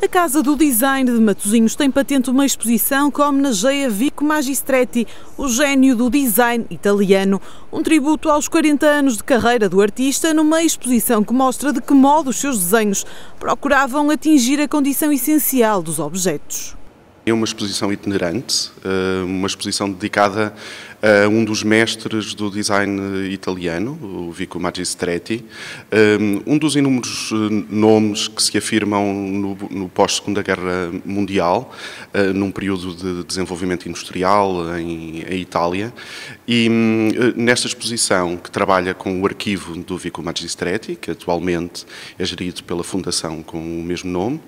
A Casa do Design de Matosinhos tem patente uma exposição que homenageia Vico Magistretti, o gênio do design italiano. Um tributo aos 40 anos de carreira do artista, numa exposição que mostra de que modo os seus desenhos procuravam atingir a condição essencial dos objetos. É uma exposição itinerante, eh, uma exposição dedicada a um dos mestres do design italiano, o Vico Magistretti, eh, um dos inúmeros eh, nomes que se afirmam no, pós-Segunda Guerra Mundial, num período de desenvolvimento industrial em, Itália, e nesta exposição que trabalha com o arquivo do Vico Magistretti, que atualmente é gerido pela fundação com o mesmo nome,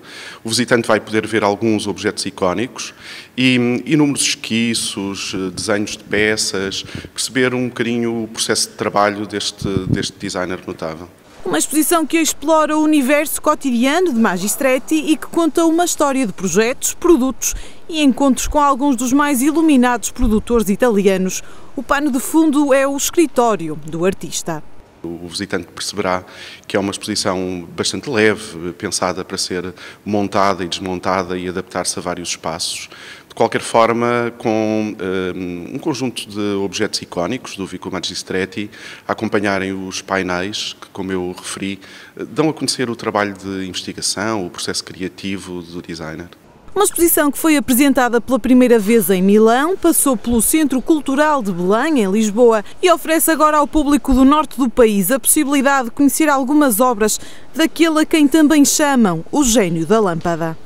o visitante vai poder ver alguns objetos icónicos e inúmeros esquiços, desenhos de peças, perceber um bocadinho o processo de trabalho deste, deste designer notável. Uma exposição que explora o universo cotidiano de Magistretti e que conta uma história de projetos, produtos e encontros com alguns dos mais iluminados produtores italianos. O pano de fundo é o escritório do artista. O visitante perceberá que é uma exposição bastante leve, pensada para ser montada e desmontada e adaptar-se a vários espaços. De qualquer forma, com um, um conjunto de objetos icónicos do Vico Magistretti a acompanharem os painéis, que, como eu referi, dão a conhecer o trabalho de investigação, o processo criativo do designer. Uma exposição que foi apresentada pela primeira vez em Milão, passou pelo Centro Cultural de Belém, em Lisboa, e oferece agora ao público do norte do país a possibilidade de conhecer algumas obras daquele a quem também chamam o gênio da lâmpada.